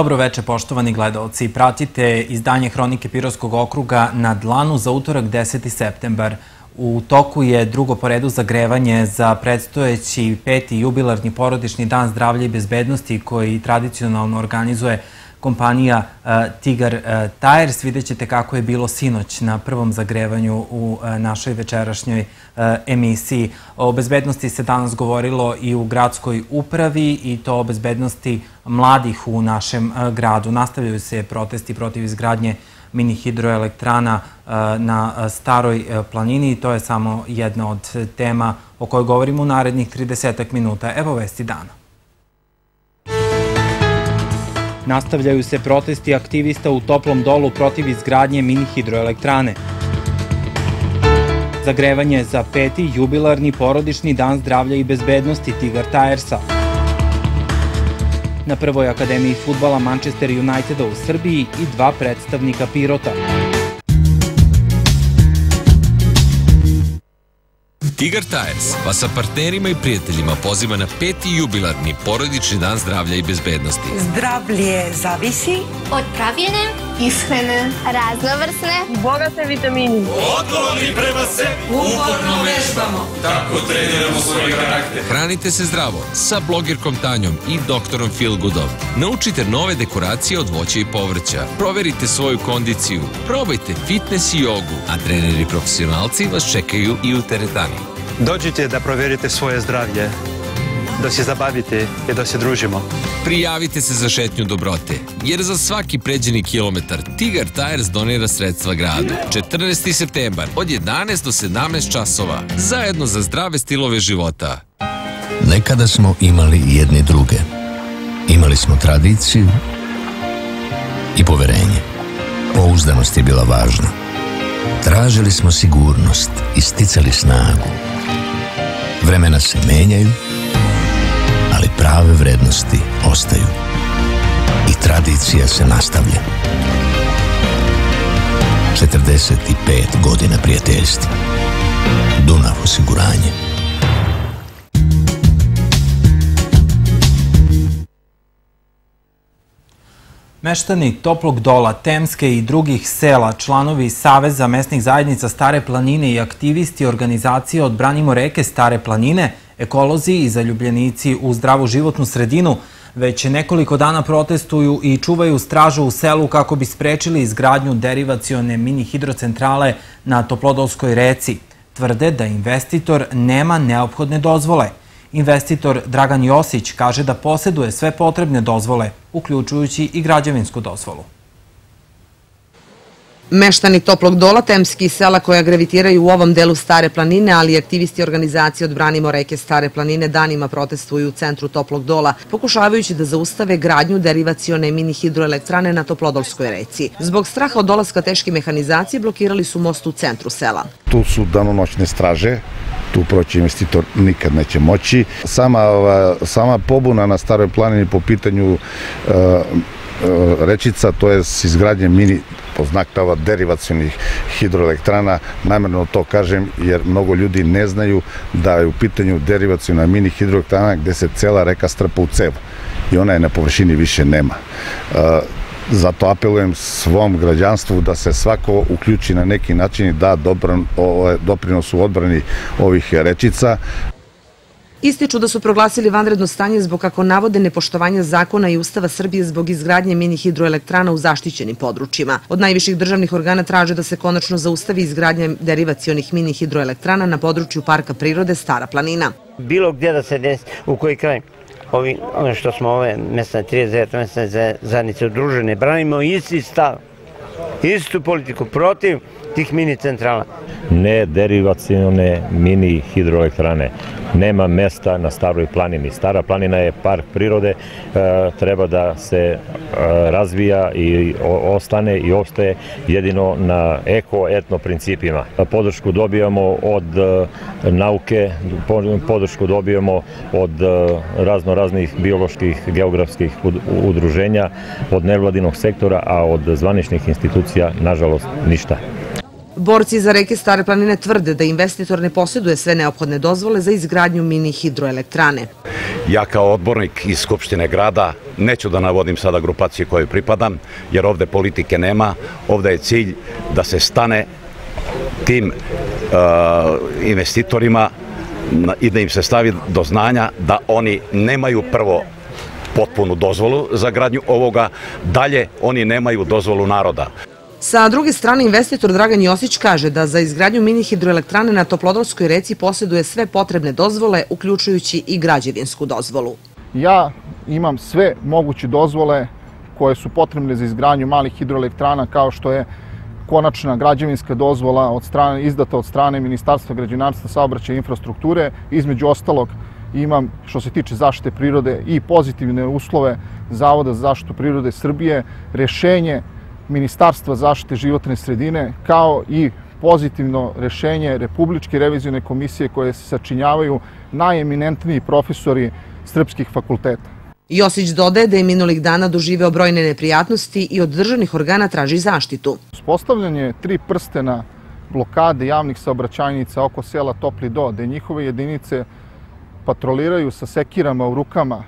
Dobro veče, poštovani gledalci. Pratite izdanje Hronike Pirotskog okruga na dlanu za utorak 10. septembar. U toku je drugo po redu zagrevanje za predstojeći peti jubilarni porodični dan zdravlja i bezbednosti koji tradicionalno organizuje kompanija e, Tigar e, Tires. Vidjet ćete kako je bilo sinoć na prvom zagrevanju u e, našoj večerašnjoj emisiji. O bezbednosti se danas govorilo i u gradskoj upravi i to o bezbednosti mladih u našem gradu. Nastavljaju se protesti protiv izgradnje mini hidroelektrana na staroj planini i to je samo jedna od tema o kojoj govorimo u narednih 30 minuta. Evo vesti dana. Nastavljaju se protesti aktivista u toplom dolu protiv izgradnje mini hidroelektrane. Zagrevanje za peti jubilarni porodični dan zdravlja i bezbednosti Tigar Tigersa. Na prvoj akademiji futbala Manchester Uniteda u Srbiji i dva predstavnika Pirota. Tigar Tires vas sa partnerima i prijateljima poziva na peti jubilarni porodični dan zdravlja i bezbednosti. Zdravlje zavisi od pravljene, ishrane, raznovrsne, bogate vitamini. Odgovorni prema sebi, uporno vežbamo, tako treniramo svoj karakter. Hranite se zdravo sa blogirkom Tanjom i doktorom Feelgoodom. Naučite nove dekoracije od voća i povrća. Proverite svoju kondiciju. Probajte fitness i jogu, a treneri profesionalci vas čekaju i u teretani. Dođite da proverite svoje zdravlje, da se zabavite i da se družimo. Prijavite se za šetnju dobrote, jer za svaki pređeni kilometar Tigar Tires donira sredstva gradu. 14. septembar od 11 do 17 časova, zajedno za zdrave stilove života. Nekada smo imali jedni druge. Imali smo tradiciju i poverenje. Pouzdanost je bila važna. Tražili smo sigurnost i sticali snagu. Vremena se menjaju, ali prave vrednosti ostaju. I tradicija se nastavlja. 45 godina prijateljstva. Dunav osiguranje. Meštani Toplog dola, Temske i drugih sela, članovi Saveza mesnih zajednica Stare planine i aktivisti organizacije Odbranimo reke Stare planine, ekolozi i zaljubljenici u zdravu životnu sredinu, već nekoliko dana protestuju i čuvaju stražu u selu kako bi sprečili izgradnju derivacione mini hidrocentrale na Toplodolskoj reci. Tvrde da investitor nema neophodne dozvole – Investitor Dragan Josić kaže da posjeduje sve potrebne dozvole, uključujući i građevinsku dozvolu. Meštani Toplog dola, temski sela koja gravitiraju u ovom delu Stare planine, ali aktivisti organizacije Odbranimo reke Stare planine danima protestuju u centru Toplog dola, pokušavajući da zaustave gradnju derivacione mini hidroelektrane na Toplodolskoj reci. Zbog straha od dolaska teške mehanizacije blokirali su most u centru sela. Tu su danonoćne straže, tu proći investitor nikad neće moći. Sama, sama pobuna na Staroj planini po pitanju uh, rečica, to je izgradnje mini znak tava derivacijonih hidroelektrana. Namerno to kažem jer mnogo ljudi ne znaju da je u pitanju derivacijona mini hidroelektrana gde se cela reka strpa u cev i ona je na površini više nema. Zato apelujem svom građanstvu da se svako uključi na neki način i da doprinos u odbrani ovih rečica. Ističu da su proglasili vanredno stanje zbog kako navode nepoštovanja zakona i Ustava Srbije zbog izgradnje mini hidroelektrana u zaštićenim područjima. Od najviših državnih organa traže da se konačno zaustavi izgradnje derivacionih mini hidroelektrana na području Parka prirode Stara planina. Bilo gdje da se desi, u koji kraj ovi, ono što smo ove mesne 39 mesne zajednice udružene, branimo isti stav, istu politiku protiv tih mini centrala. Ne derivacijone mini hidroelektrane nema mesta na staroj planini. Stara planina je park prirode, e, treba da se e, razvija i ostane i ostaje jedino na eko-etno principima. Podršku dobijamo od e, nauke, podršku dobijamo od razno raznih bioloških, geografskih udruženja, od nevladinog sektora, a od zvaničnih institucija, nažalost, ništa. Borci za reke Stare planine tvrde da investitor ne posjeduje sve neophodne dozvole za izgradnju mini hidroelektrane. Ja kao odbornik iz Skupštine grada Neću da navodim sada grupacije koje pripadam, jer ovde politike nema. Ovde je cilj da se stane tim uh, investitorima i da im se stavi do znanja da oni nemaju prvo potpunu dozvolu za gradnju ovoga, dalje oni nemaju dozvolu naroda. Sa druge strane, investitor Dragan Josić kaže da za izgradnju mini hidroelektrane na Toplodolskoj reci posjeduje sve potrebne dozvole, uključujući i građevinsku dozvolu. Ja imam sve moguće dozvole koje su potrebne za izgradnju malih hidroelektrana kao što je konačna građevinska dozvola od strane, izdata od strane Ministarstva građevinarstva, saobraćaja i infrastrukture. Između ostalog imam, što se tiče zaštite prirode, i pozitivne uslove Zavoda za zaštitu prirode Srbije, rešenje Ministarstva zaštite životne sredine, kao i pozitivno rešenje Republičke revizijone komisije koje se sačinjavaju najeminentniji profesori srpskih fakulteta. Josić dodaje da je minulih dana doživeo brojne neprijatnosti i od državnih organa traži zaštitu. Spostavljanje tri prstena blokade javnih saobraćajnica oko sela Topli Do, gde njihove jedinice patroliraju sa sekirama u rukama,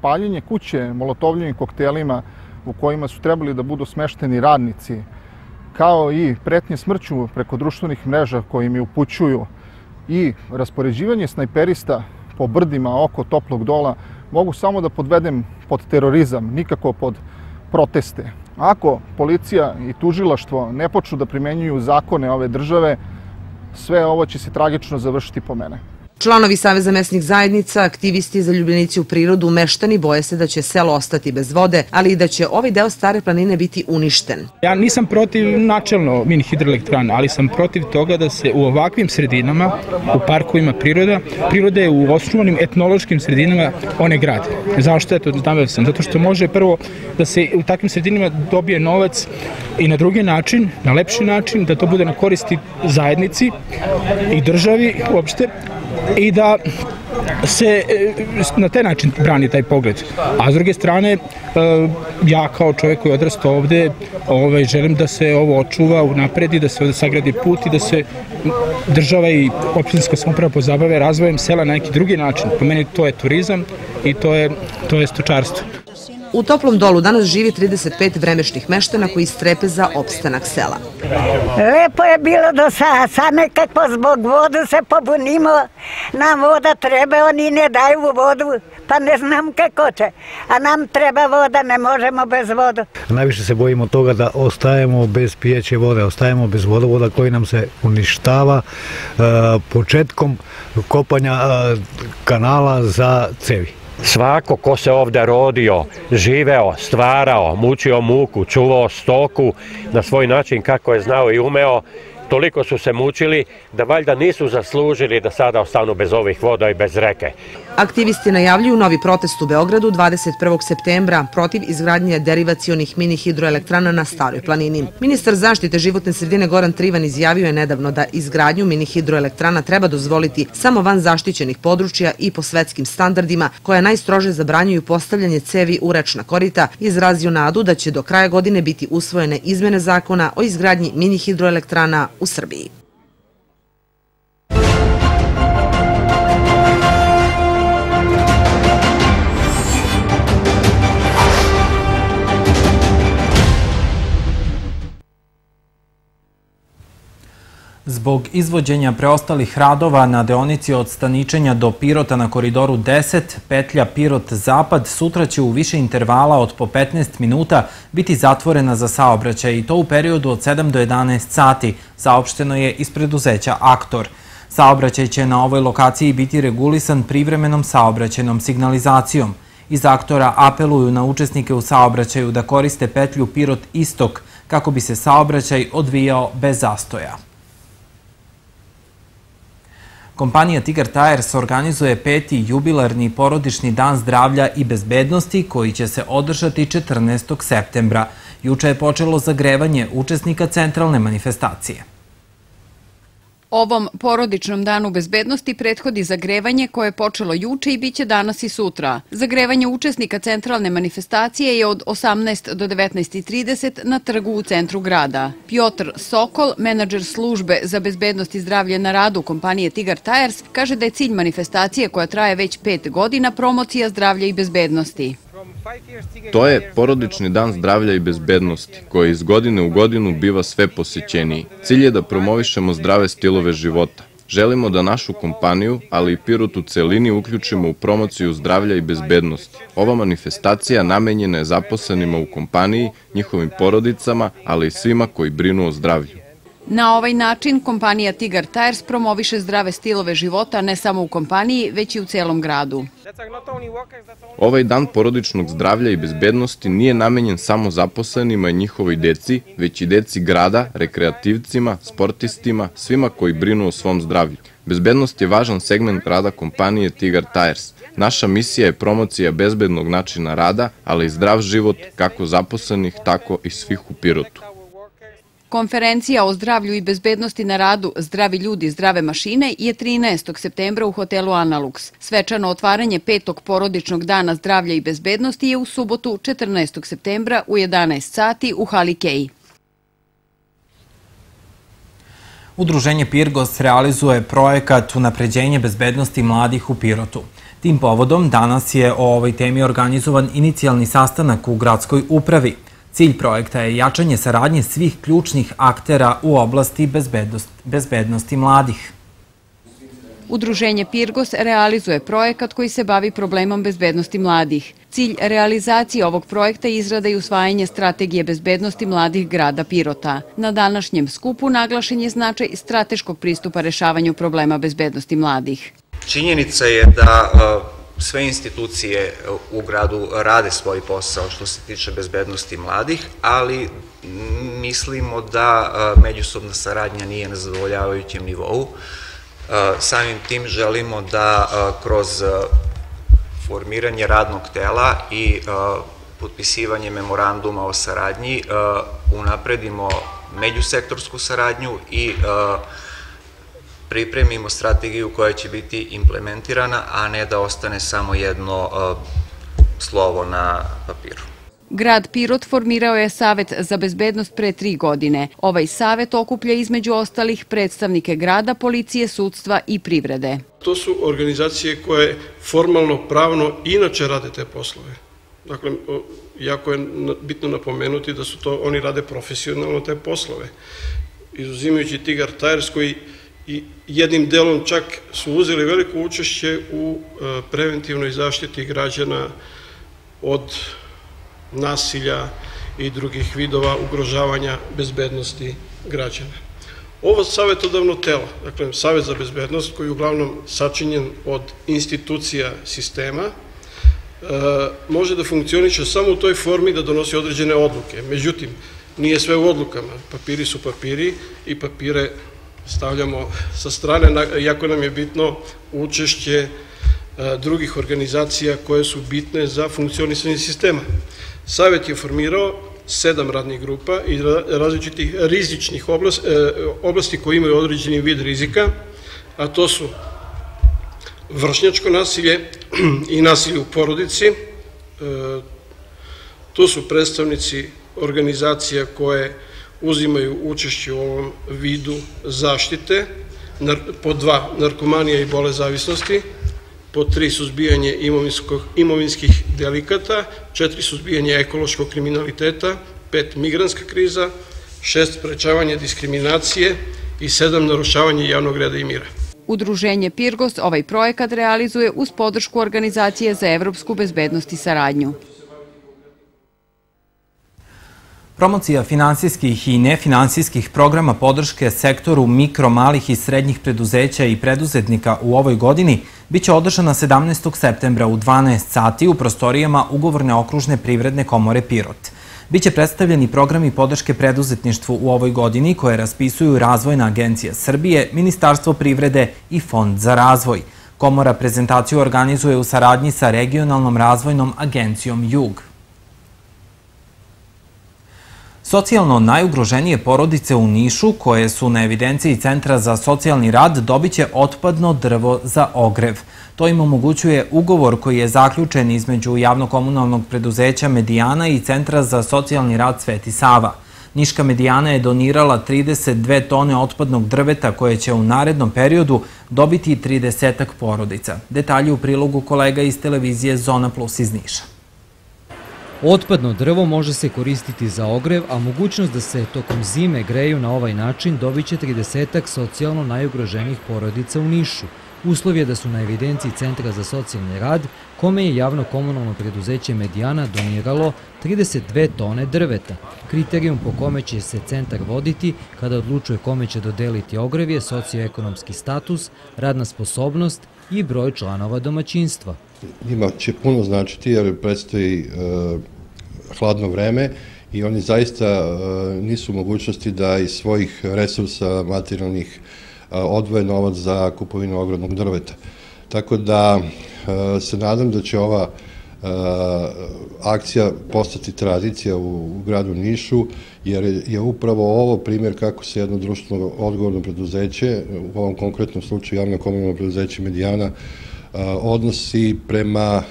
paljenje kuće molotovljivim koktelima u kojima su trebali da budu smešteni radnici, kao i pretnje smrću preko društvenih mreža koji mi upućuju i raspoređivanje snajperista po brdima oko toplog dola, mogu samo da podvedem pod terorizam, nikako pod proteste. Ako policija i tužilaštvo ne počnu da primenjuju zakone ove države, sve ovo će se tragično završiti po mene. Članovi Saveza mesnih zajednica, aktivisti za ljubljenici u prirodu, meštani boje se da će selo ostati bez vode, ali i da će ovaj deo stare planine biti uništen. Ja nisam protiv načelno mini hidroelektrana, ali sam protiv toga da se u ovakvim sredinama, u parkovima priroda, prirode u osnovanim etnološkim sredinama one grade. Zašto je to naveo sam? Zato što može prvo da se u takvim sredinama dobije novac i na drugi način, na lepši način, da to bude na koristi zajednici i državi uopšte, i da se e, na taj način brani taj pogled. A s druge strane, e, ja kao čovjek koji je odrastao ovde, ovaj, želim da se ovo očuva u napredi, da se ovde sagradi put i da se država i općinska samoprava pozabave razvojem sela na neki drugi način. Po meni to je turizam i to je, to je stočarstvo. U toplom dolu danas živi 35 vremešnih meštana koji strepe za opstanak sela. Lepo je bilo do sada, sad nekako zbog vodu se pobunimo, nam voda treba, oni ne daju vodu, pa ne znam kako će. A nam treba voda, ne možemo bez voda. Najviše se bojimo toga da ostajemo bez pijeće vode, ostajemo bez vodovoda koji nam se uništava e, početkom kopanja e, kanala za cevi. Svako ko se ovde rodio, živeo, stvarao, mučio muku, čuvao stoku na svoj način kako je znao i umeo, toliko su se mučili da valjda nisu zaslužili da sada ostanu bez ovih voda i bez reke. Aktivisti najavljuju novi protest u Beogradu 21. septembra protiv izgradnje derivacionih mini hidroelektrana na Staroj planini. Ministar zaštite životne sredine Goran Trivan izjavio je nedavno da izgradnju mini hidroelektrana treba dozvoliti samo van zaštićenih područja i po svetskim standardima, koja najstrože zabranjuju postavljanje cevi u rečna korita, izrazio nadu da će do kraja godine biti usvojene izmene zakona o izgradnji mini hidroelektrana u Srbiji. Zbog izvođenja preostalih radova na deonici od Staničenja do Pirota na koridoru 10, petlja Pirot-Zapad sutra će u više intervala od po 15 minuta biti zatvorena za saobraćaj i to u periodu od 7 do 11 sati, saopšteno je iz preduzeća Aktor. Saobraćaj će na ovoj lokaciji biti regulisan privremenom saobraćajnom signalizacijom. Iz Aktora apeluju na učesnike u saobraćaju da koriste petlju Pirot-Istok kako bi se saobraćaj odvijao bez zastoja. Kompanija Tigar Tires organizuje peti jubilarni porodični dan zdravlja i bezbednosti koji će se održati 14. septembra. Juče je počelo zagrevanje učesnika centralne manifestacije. Ovom porodičnom danu bezbednosti prethodi zagrevanje koje je počelo juče i biće danas i sutra. Zagrevanje učesnika centralne manifestacije je od 18 do 19.30 na trgu u centru grada. Piotr Sokol, menadžer službe za bezbednost i zdravlje na radu kompanije Tigar Tires, kaže da je cilj manifestacije koja traje već pet godina promocija zdravlja i bezbednosti. To je porodični dan zdravlja i bezbednosti, koji iz godine u godinu biva sve posećeniji. Cilj je da promovišemo zdrave stilove života. Želimo da našu kompaniju, ali i Pirot u celini uključimo u promociju zdravlja i bezbednosti. Ova manifestacija namenjena je zaposlenima u kompaniji, njihovim porodicama, ali i svima koji brinu o zdravlju. Na ovaj način kompanija Tigar Tires promoviše zdrave stilove života ne samo u kompaniji, već i u celom gradu. Ovaj dan porodičnog zdravlja i bezbednosti nije namenjen samo zaposlenima i njihovoj deci, već i deci grada, rekreativcima, sportistima, svima koji brinu o svom zdravlju. Bezbednost je važan segment rada kompanije Tigar Tires. Naša misija je promocija bezbednog načina rada, ali i zdrav život kako zaposlenih, tako i svih u Pirotu. Konferencija o zdravlju i bezbednosti na radu Zdravi ljudi, zdrave mašine je 13. septembra u hotelu Analux. Svečano otvaranje petog porodičnog dana zdravlja i bezbednosti je u subotu 14. septembra u 11 sati u Hali Keji. Udruženje Pirgos realizuje projekat unapređenje bezbednosti mladih u Pirotu. Tim povodom danas je o ovoj temi organizovan inicijalni sastanak u gradskoj upravi – Cilj projekta je jačanje saradnje svih ključnih aktera u oblasti bezbednosti mladih. Udruženje Pirgos realizuje projekat koji se bavi problemom bezbednosti mladih. Cilj realizacije ovog projekta je izrada i usvajanje strategije bezbednosti mladih grada Pirota. Na današnjem skupu naglašen je značaj strateškog pristupa rešavanju problema bezbednosti mladih. Činjenica je da sve institucije u gradu rade svoj posao što se tiče bezbednosti mladih, ali mislimo da međusobna saradnja nije na zadovoljavajućem nivou. Samim tim želimo da kroz formiranje radnog tela i potpisivanje memoranduma o saradnji unapredimo međusektorsku saradnju i pripremimo strategiju koja će biti implementirana, a ne da ostane samo jedno slovo na papiru. Grad Pirot formirao je Savet za bezbednost pre tri godine. Ovaj savet okuplja između ostalih predstavnike grada, policije, sudstva i privrede. To su organizacije koje formalno, pravno inače rade te poslove. Dakle, jako je bitno napomenuti da su to, oni rade profesionalno te poslove. Izuzimajući Tigar Tires koji i jednim delom čak su uzeli veliko učešće u e, preventivnoj zaštiti građana od nasilja i drugih vidova ugrožavanja bezbednosti građana. Ovo savjetodavno telo, dakle Savet za bezbednost koji je uglavnom sačinjen od institucija sistema, e, može da funkcioniše samo u toj formi da donosi određene odluke. Međutim, nije sve u odlukama. Papiri su papiri i papire stavljamo sa strane, jako nam je bitno učešće e, drugih organizacija koje su bitne za funkcionisanje sistema. Savet je formirao sedam radnih grupa i različitih rizičnih e, oblasti koje imaju određeni vid rizika, a to su vršnjačko nasilje i nasilje u porodici, e, tu su predstavnici organizacija koje uzimaju učešće u ovom vidu zaštite, po dva, narkomanija i bole zavisnosti, po tri, suzbijanje imovinskih delikata, četiri, suzbijanje ekološkog kriminaliteta, pet, migranska kriza, šest, sprečavanje diskriminacije i sedam, narušavanje javnog reda i mira. Udruženje Pirgos ovaj projekat realizuje uz podršku Organizacije za evropsku bezbednost i saradnju. Promocija finansijskih i nefinansijskih programa podrške sektoru mikro, malih i srednjih preduzeća i preduzetnika u ovoj godini biće održana 17. septembra u 12 sati u prostorijama Ugovorne okružne privredne komore Pirot. Biće predstavljeni programi podrške preduzetništvu u ovoj godini koje raspisuju Razvojna agencija Srbije, Ministarstvo privrede i Fond za razvoj. Komora prezentaciju organizuje u saradnji sa Regionalnom razvojnom agencijom Jug. Socijalno najugroženije porodice u Nišu, koje su na evidenciji Centra za socijalni rad, dobit će otpadno drvo za ogrev. To im omogućuje ugovor koji je zaključen između javnokomunalnog preduzeća Medijana i Centra za socijalni rad Sveti Sava. Niška Medijana je donirala 32 tone otpadnog drveta koje će u narednom periodu dobiti 30 porodica. Detalji u prilogu kolega iz televizije Zona Plus iz Niša. Otpadno drvo može se koristiti za ogrev, a mogućnost da se tokom zime greju na ovaj način dobiće 30 socijalno najugroženijih porodica u Nišu. Uslov je da su na evidenciji Centra za socijalni rad, kome je javno komunalno preduzeće Medijana doniralo 32 tone drveta. Kriterijum po kome će se centar voditi kada odlučuje kome će dodeliti ogrev je socioekonomski status, radna sposobnost i broj članova domaćinstva. Njima će puno značiti jer predstoji e, hladno vreme i oni zaista e, nisu mogućnosti da iz svojih resursa materijalnih odvoje novac za kupovinu ogrodnog drveta. Tako da se nadam da će ova akcija postati tradicija u, gradu Nišu, jer je upravo ovo primjer kako se jedno društveno odgovorno preduzeće, u ovom konkretnom slučaju javno komunalno preduzeće Medijana, odnosi prema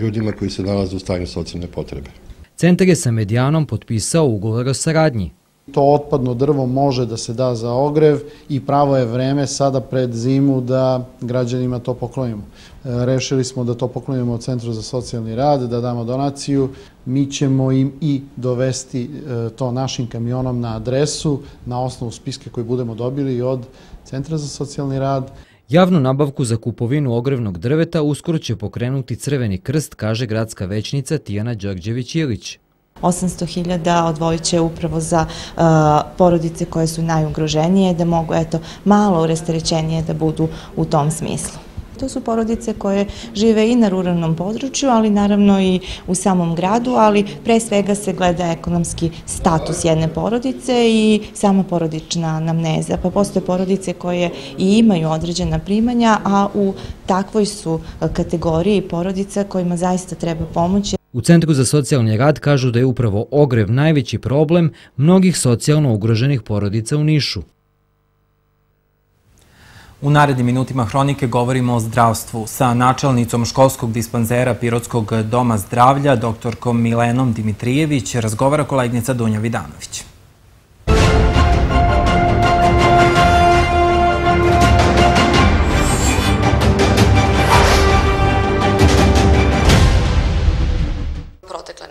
ljudima koji se nalaze u stanju socijalne potrebe. Centar je sa Medijanom potpisao ugovor o saradnji. To otpadno drvo može da se da za ogrev i pravo je vreme sada pred zimu da građanima to poklonimo. E, rešili smo da to poklonimo u Centru za socijalni rad, da damo donaciju. Mi ćemo im i dovesti e, to našim kamionom na adresu na osnovu spiske koje budemo dobili od Centra za socijalni rad. Javnu nabavku za kupovinu ogrevnog drveta uskoro će pokrenuti Crveni krst, kaže gradska većnica Tijana Đorđević-Ilić. 800.000 odvojit će upravo za uh, porodice koje su najugroženije, da mogu eto malo uresterećenije da budu u tom smislu. To su porodice koje žive i na ruralnom području, ali naravno i u samom gradu, ali pre svega se gleda ekonomski status jedne porodice i sama porodična anamneza. Pa postoje porodice koje i imaju određena primanja, a u takvoj su kategoriji porodica kojima zaista treba pomoći. U Centru za socijalni rad kažu da je upravo ogrev najveći problem mnogih socijalno ugroženih porodica u Nišu. U narednim minutima hronike govorimo o zdravstvu sa načelnicom školskog dispanzera Pirotskog doma zdravlja, doktorkom Milenom Dimitrijević, razgovara kolegnica Dunja Vidanović.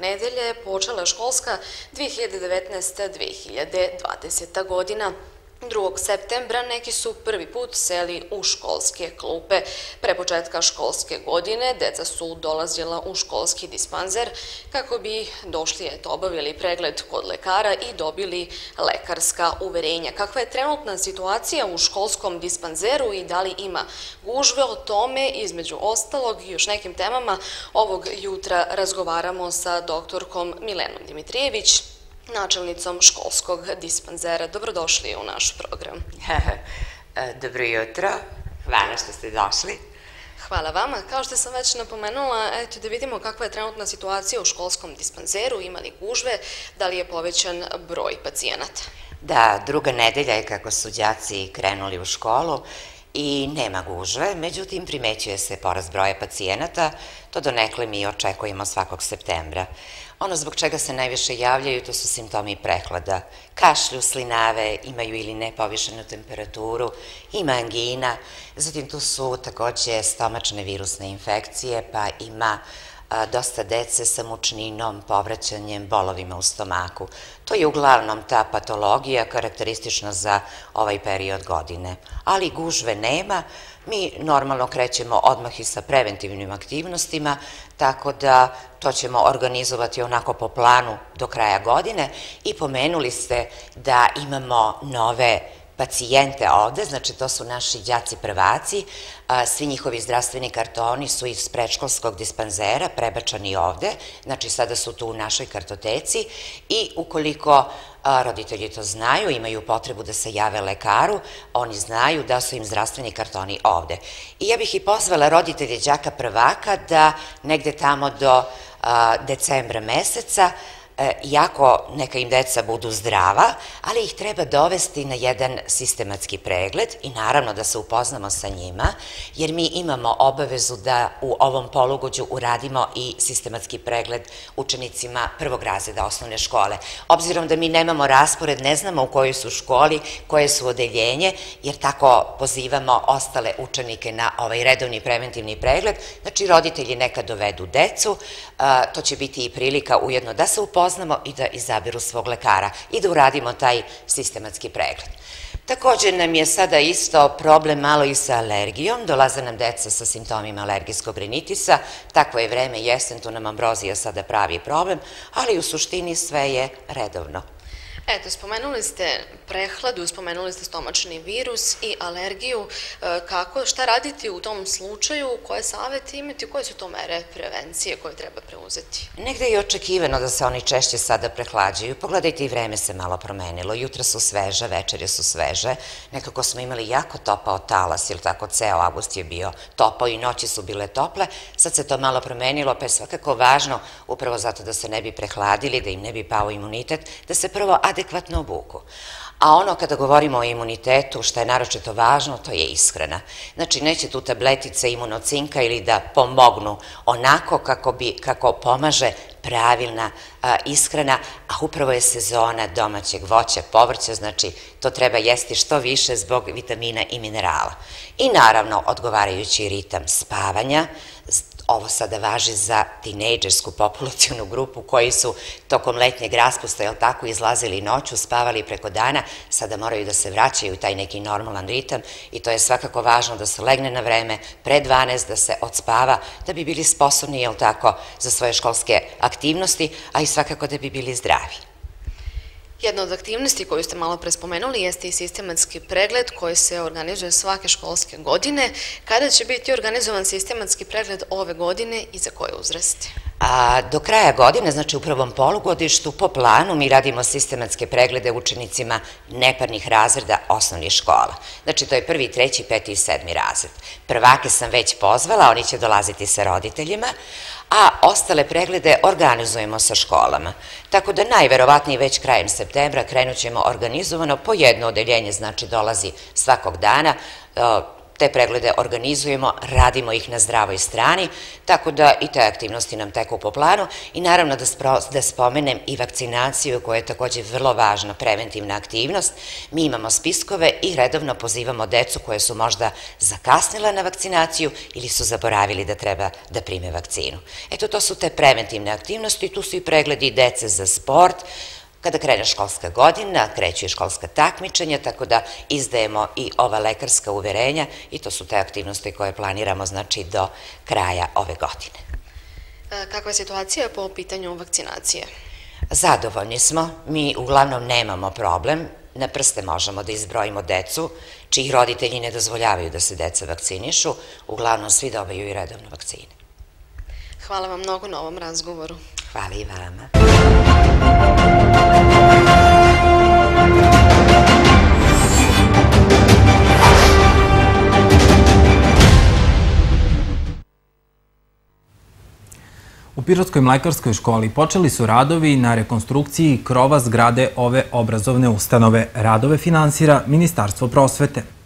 nedelje počela školska 2019-2020 godina. 2. septembra neki su prvi put seli u školske klupe. Pre početka školske godine deca su dolazila u školski dispanzer kako bi došli eto obavili pregled kod lekara i dobili lekarska uverenja. Kakva je trenutna situacija u školskom dispanzeru i da li ima gužve o tome između ostalog i još nekim temama ovog jutra razgovaramo sa doktorkom Milenom Dimitrijević, načelnicom školskog dispanzera. Dobrodošli u naš program. Dobro jutro, hvala što ste došli. Hvala vama. Kao što sam već napomenula, eto da vidimo kakva je trenutna situacija u školskom dispanzeru, ima li gužve, da li je povećan broj pacijenata. Da, druga nedelja je kako su đaci krenuli u školu i nema gužve, međutim primećuje se porast broja pacijenata, to donekle mi očekujemo svakog septembra. Ono zbog čega se najviše javljaju to su simptomi prehlada. Kašlju, slinave, imaju ili ne povišenu temperaturu, ima angina, zatim tu su takođe stomačne virusne infekcije, pa ima dosta dece sa mučninom, povraćanjem, bolovima u stomaku. To je uglavnom ta patologija karakteristična za ovaj period godine. Ali gužve nema, mi normalno krećemo odmah i sa preventivnim aktivnostima, tako da to ćemo organizovati onako po planu do kraja godine i pomenuli ste da imamo nove pacijente ovde, znači to su naši đaci prvaci, svi njihovi zdravstveni kartoni su iz prečkolskog dispanzera prebačani ovde, znači sada su tu u našoj kartoteci i ukoliko roditelji to znaju, imaju potrebu da se jave lekaru, oni znaju da su im zdravstveni kartoni ovde. I ja bih i pozvala roditelje đaka prvaka da negde tamo do decembra meseca E, iako neka im deca budu zdrava, ali ih treba dovesti na jedan sistematski pregled i naravno da se upoznamo sa njima, jer mi imamo obavezu da u ovom polugođu uradimo i sistematski pregled učenicima prvog razreda osnovne škole. Obzirom da mi nemamo raspored, ne znamo u kojoj su školi, koje su odeljenje, jer tako pozivamo ostale učenike na ovaj redovni preventivni pregled, znači roditelji neka dovedu decu, to će biti i prilika ujedno da se upoznamo upoznamo i da izabiru svog lekara i da uradimo taj sistematski pregled. Takođe nam je sada isto problem malo i sa alergijom, dolaze nam deca sa simptomima alergijskog rinitisa, takvo je vreme, jesen, tu nam ambrozija sada pravi problem, ali u suštini sve je redovno. Eto, spomenuli ste prehladu, spomenuli ste stomačni virus i alergiju. E, kako, šta raditi u tom slučaju, koje savete imati, koje su to mere prevencije koje treba preuzeti? Negde je očekivano da se oni češće sada prehlađaju. Pogledajte i vreme se malo promenilo. Jutra su sveže, večerje su sveže. Nekako smo imali jako topao talas, ili tako ceo avgust je bio topao i noći su bile tople. Sad se to malo promenilo, pa je svakako važno upravo zato da se ne bi prehladili, da im ne bi pao imunitet, da se prvo adekvatno obuku. A ono kada govorimo o imunitetu, što je naročito važno, to je ishrana. Znači, neće tu tabletice imunocinka ili da pomognu onako kako, bi, kako pomaže pravilna ishrana, a upravo je sezona domaćeg voća, povrća, znači to treba jesti što više zbog vitamina i minerala. I naravno, odgovarajući ritam spavanja, ovo sada važi za tinejdžersku populacijonu grupu koji su tokom letnjeg raspusta, jel tako, izlazili noću, spavali preko dana, sada moraju da se vraćaju u taj neki normalan ritam i to je svakako važno da se legne na vreme pre 12, da se odspava, da bi bili sposobni, jel tako, za svoje školske aktivnosti, a i svakako da bi bili zdravi. Jedna od aktivnosti koju ste malo pre spomenuli jeste i sistematski pregled koji se organizuje svake školske godine. Kada će biti organizovan sistematski pregled ove godine i za koje uzraste? A do kraja godine, znači u prvom polugodištu, po planu mi radimo sistematske preglede učenicima neparnih razreda osnovnih škola. Znači to je prvi, treći, peti i sedmi razred. Prvake sam već pozvala, oni će dolaziti sa roditeljima, a ostale preglede organizujemo sa školama. Tako da najverovatnije već krajem septembra krenut ćemo organizovano, po jedno odeljenje znači dolazi svakog dana, te preglede organizujemo, radimo ih na zdravoj strani, tako da i te aktivnosti nam teku po planu i naravno da, da spomenem i vakcinaciju koja je takođe vrlo važna preventivna aktivnost. Mi imamo spiskove i redovno pozivamo decu koje su možda zakasnila na vakcinaciju ili su zaboravili da treba da prime vakcinu. Eto, to su te preventivne aktivnosti, tu su i pregledi dece za sport, Kada krene školska godina, kreću i školska takmičenja, tako da izdajemo i ova lekarska uverenja i to su te aktivnosti koje planiramo znači do kraja ove godine. E, kakva je situacija po pitanju vakcinacije? Zadovoljni smo, mi uglavnom nemamo problem, na prste možemo da izbrojimo decu, čiji roditelji ne dozvoljavaju da se deca vakcinišu, uglavnom svi dobaju i redovno vakcine. Hvala vam mnogo na ovom razgovoru. Hvala i vama. U Pirotskoj mlekarskoj školi počeli su radovi na rekonstrukciji krova zgrade ove obrazovne ustanove. Radove finansira Ministarstvo prosvete.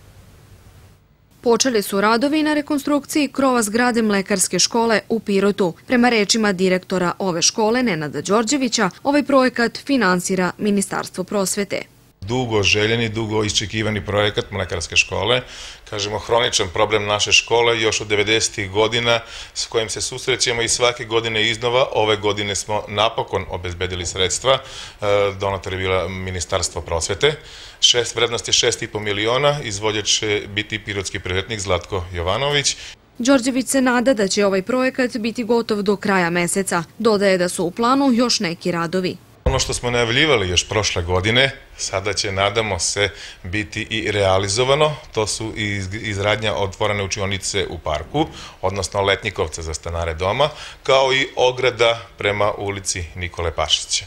Počeli su radovi na rekonstrukciji krova zgrade Mlekarske škole u Pirotu. Prema rečima direktora ove škole, Nenada Đorđevića, ovaj projekat finansira Ministarstvo prosvete dugo željeni, dugo iščekivani projekat mlekarske škole, kažemo hroničan problem naše škole još od 90. godina s kojim se susrećemo i svake godine iznova. Ove godine smo napokon obezbedili sredstva, e, donator je bila Ministarstvo prosvete, šest, vrednost je 6,5 miliona, izvodjač će biti pirotski privetnik Zlatko Jovanović. Đorđević se nada da će ovaj projekat biti gotov do kraja meseca. Dodaje da su u planu još neki radovi. Ono što smo najavljivali još prošle godine, sada će, nadamo se, biti i realizovano. To su izradnja otvorene učionice u parku, odnosno letnikovca za stanare doma, kao i ograda prema ulici Nikole Pašića.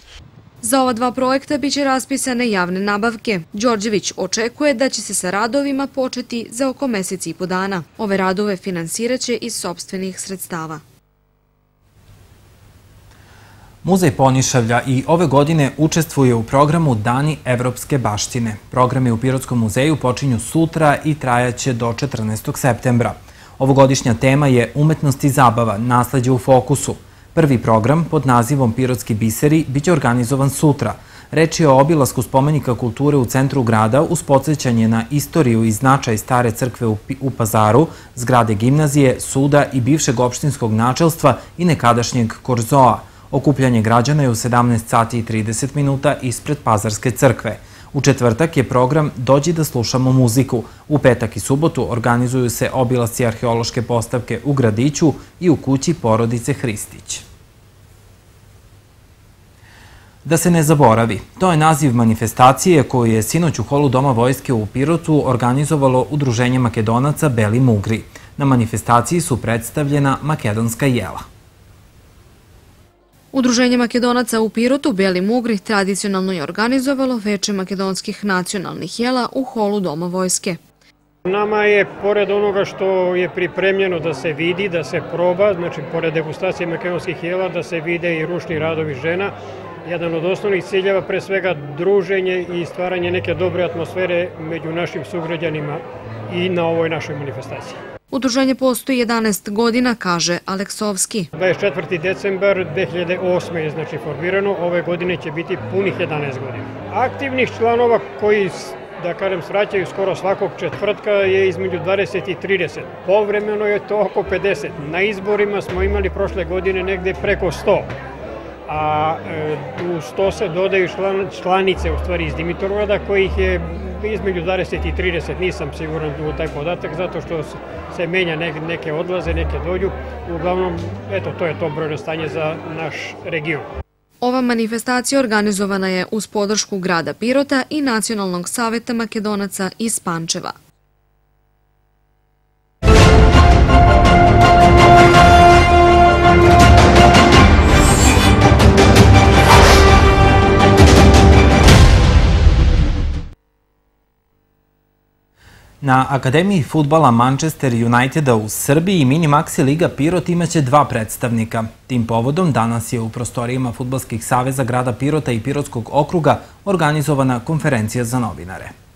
Za ova dva projekta biće raspisane javne nabavke. Đorđević očekuje da će se sa radovima početi za oko meseci i po dana. Ove radove finansiraće iz sobstvenih sredstava. Muzej Ponišavlja i ove godine učestvuje u programu Dani Evropske baštine. Programi u Pirotskom muzeju počinju sutra i trajaće do 14. septembra. Ovogodišnja tema je Umetnost i zabava, nasledđe u fokusu. Prvi program pod nazivom Pirotski biseri biće organizovan sutra. Reč je o obilasku spomenika kulture u centru grada uz podsjećanje na istoriju i značaj stare crkve u Pazaru, zgrade gimnazije, suda i bivšeg opštinskog načelstva i nekadašnjeg Korzoa. Okupljanje građana je u 17 sati i 30 minuta ispred Pazarske crkve. U četvrtak je program Dođi da slušamo muziku. U petak i subotu organizuju se obilasci arheološke postavke u Gradiću i u kući porodice Hristić. Da se ne zaboravi, to je naziv manifestacije koju je sinoć u holu Doma vojske u Pirotu organizovalo Udruženje Makedonaca Beli Mugri. Na manifestaciji su predstavljena makedonska jela. Udruženje Makedonaca u Pirotu Beli Mugri tradicionalno je organizovalo veče makedonskih nacionalnih jela u holu Doma vojske. Nama je, pored onoga što je pripremljeno da se vidi, da se proba, znači pored degustacije makedonskih jela, da se vide i rušni radovi žena, jedan od osnovnih ciljeva pre svega druženje i stvaranje neke dobre atmosfere među našim sugrađanima i na ovoj našoj manifestaciji. Udruženje postoji 11 godina, kaže Aleksovski. 24. decembar 2008. je znači formirano, ove godine će biti punih 11 godina. Aktivnih članova koji da kažem, sraćaju skoro svakog četvrtka je između 20 i 30. Povremeno je to oko 50. Na izborima smo imali prošle godine negde preko 100 a e, u 100 se dodaju članice, u stvari iz Dimitrovgrada, kojih je između 20 i 30, nisam siguran u taj podatak, zato što se menja neke odlaze, neke dođu. Uglavnom, eto, to je to brojno stanje za naš region. Ova manifestacija organizovana je uz podršku grada Pirota i Nacionalnog saveta Makedonaca iz Pančeva. Na Akademiji futbala Manchester Uniteda u Srbiji Mini Maxi Liga Pirot imaće dva predstavnika. Tim povodom danas je u prostorijama Futbalskih saveza grada Pirota i Pirotskog okruga organizovana konferencija za novinare.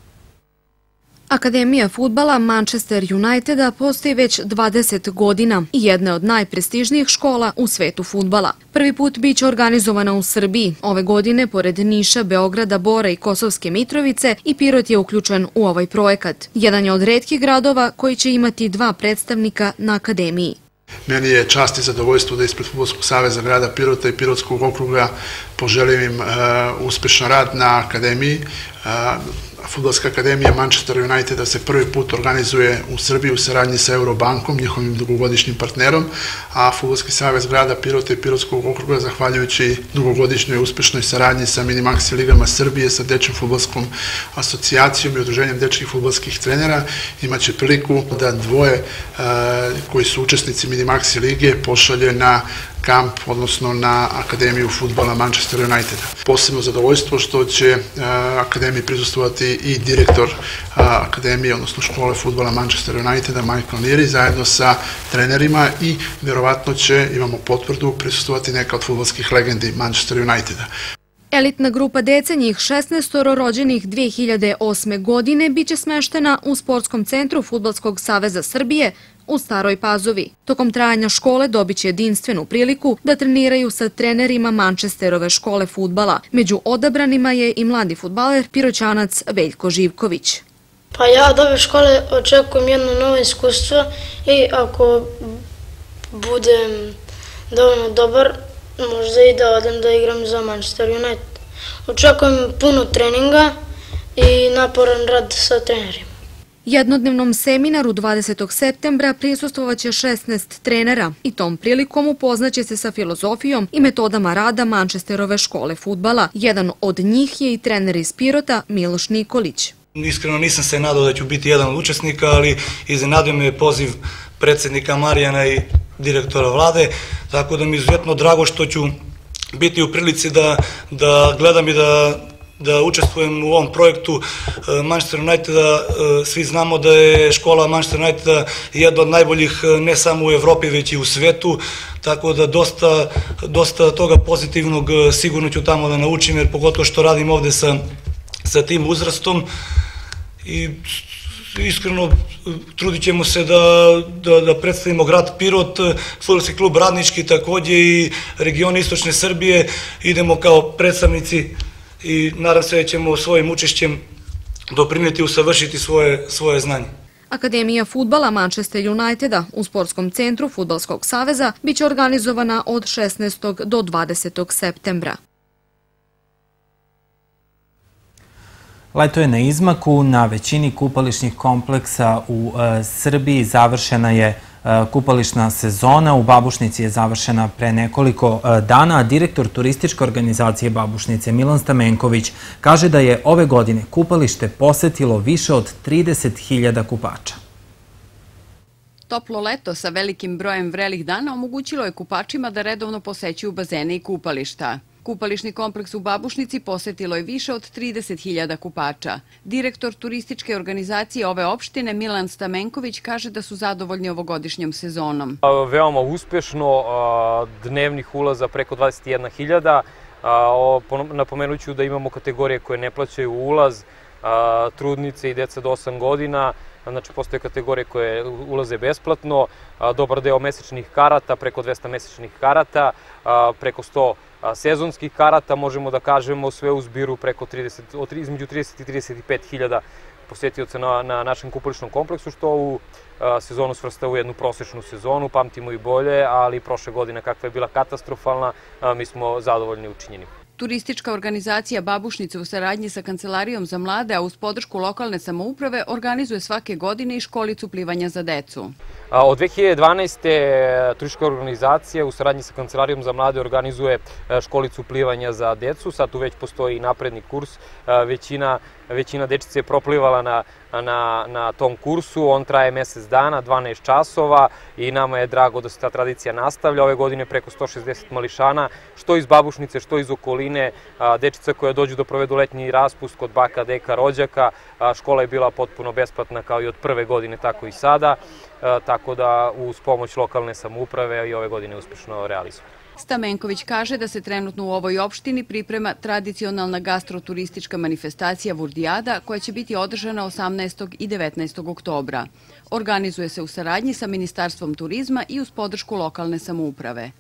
Akademija futbala Manchester Uniteda postoji već 20 godina i jedna od najprestižnijih škola u svetu futbala. Prvi put biće organizovana u Srbiji. Ove godine, pored Niša, Beograda, Bora i Kosovske Mitrovice, i Pirot je uključen u ovaj projekat. Jedan je od redkih gradova koji će imati dva predstavnika na Akademiji. Meni je čast i zadovoljstvo da ispred Futbolskog saveza grada Pirota i Pirotskog okruga poželim im uh, uspešan rad na akademiji. Uh, Futbolska akademija Manchester Uniteda se prvi put organizuje u Srbiji u saradnji sa Eurobankom, njihovim dugogodišnjim partnerom, a Futbolski savez grada Pirota i Pirotskog okruga, zahvaljujući dugogodišnjoj uspešnoj saradnji sa Minimaxi ligama Srbije, sa Dečim futbolskom asocijacijom i udruženjem dečkih futbolskih trenera, imaće priliku da dvoje koji su učesnici Minimaxi lige pošalje na kamp, odnosno na Akademiju futbala Manchester Uniteda. Posebno zadovoljstvo što će Akademiji prisustovati i direktor Akademije, odnosno škole futbala Manchester Uniteda, Michael Neri, zajedno sa trenerima i vjerovatno će, imamo potvrdu, prisustovati neka od futbolskih legendi Manchester Uniteda. Elitna grupa dece, njih 16 rođenih 2008. godine, biće smeštena u Sportskom centru Futbolskog saveza Srbije u Staroj Pazovi. Tokom trajanja škole dobit će jedinstvenu priliku da treniraju sa trenerima Manchesterove škole futbala. Među odabranima je i mladi futbaler Piroćanac Veljko Živković. Pa ja od ove škole očekujem jedno novo iskustvo i ako budem dovoljno dobar, možda i da odem da igram za Manchester United. Očekujem puno treninga i naporan rad sa trenerima. Jednodnevnom seminaru 20. septembra prisustovaće 16 trenera i tom prilikom upoznaće se sa filozofijom i metodama rada Manchesterove škole futbala. Jedan od njih je i trener iz Pirota Miloš Nikolić. Iskreno nisam se nadao da ću biti jedan od učesnika, ali iznenadio me poziv predsednika Marijana i direktora vlade, tako da mi je izuzetno drago što ću biti u prilici da, da gledam i da da učestvujem u ovom projektu e, Manchester Uniteda. E, svi znamo da je škola Manchester Uniteda jedna od najboljih e, ne samo u Evropi, već i u svetu, tako da dosta, dosta toga pozitivnog sigurno ću tamo da naučim, jer pogotovo što radim ovde sa, sa tim uzrastom i iskreno trudit ćemo se da, da, da predstavimo grad Pirot, futbolski klub Radnički takođe i region Istočne Srbije. Idemo kao predstavnici i nadam se da ćemo svojim učešćem doprineti i usavršiti svoje, svoje znanje. Akademija futbala Manchester Uniteda u Sportskom centru Futbalskog saveza biće organizovana od 16. do 20. septembra. Leto je na izmaku, na većini kupališnih kompleksa u e, Srbiji završena je e, kupališna sezona. U Babušnici je završena pre nekoliko e, dana, a direktor turističke organizacije Babušnice Milan Stamenković kaže da je ove godine kupalište posetilo više od 30.000 kupača. Toplo leto sa velikim brojem vrelih dana omogućilo je kupačima da redovno posećuju bazene i kupališta. Kupališni kompleks u Babušnici posetilo je više od 30.000 kupača. Direktor turističke organizacije ove opštine Milan Stamenković kaže da su zadovoljni ovogodišnjom sezonom. Veoma uspešno, dnevnih ulaza preko 21.000. Napomenuću da imamo kategorije koje ne plaćaju ulaz, trudnice i deca do 8 godina, znači postoje kategorije koje ulaze besplatno, dobar deo mesečnih karata, preko 200 mesečnih karata, preko 100 sezonskih karata, možemo da kažemo sve u zbiru preko 30, između 30 i 35 hiljada posetioca na, na našem kupoličnom kompleksu, što u sezonu svrsta u jednu prosečnu sezonu, pamtimo i bolje, ali prošle godine kakva je bila katastrofalna, mi smo zadovoljni učinjenim. Turistička organizacija Babušnice u saradnji sa Kancelarijom za mlade, a uz podršku lokalne samouprave, organizuje svake godine i školicu plivanja za decu. Od 2012. turistička organizacija u saradnji sa Kancelarijom za mlade organizuje e, školicu plivanja za decu. Sad tu već postoji napredni kurs. E, većina, većina dečice je proplivala na, na, na tom kursu. On traje mesec dana, 12 časova i nama je drago da se ta tradicija nastavlja. Ove godine preko 160 mališana, što iz Babušnice, što iz okoline, dečica koja dođu da provedu letnji raspust kod baka, deka, rođaka. Škola je bila potpuno besplatna kao i od prve godine, tako i sada. Tako da uz pomoć lokalne samouprave i ove godine uspešno realizujemo. Stamenković kaže da se trenutno u ovoj opštini priprema tradicionalna gastroturistička manifestacija Vurdijada koja će biti održana 18. i 19. oktobra. Organizuje se u saradnji sa Ministarstvom turizma i uz podršku lokalne samouprave.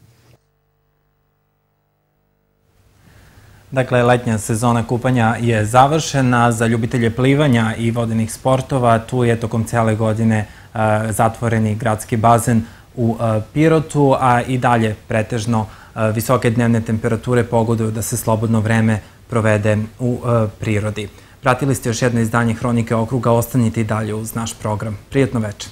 Dakle, letnja sezona kupanja je završena za ljubitelje plivanja i vodenih sportova. Tu je tokom cele godine e, zatvoreni gradski bazen u Pirotu, a i dalje pretežno visoke dnevne temperature pogoduju da se slobodno vreme provede u prirodi. Pratili ste još jedno izdanje Hronike okruga, ostanite i dalje uz naš program. Prijetno večer.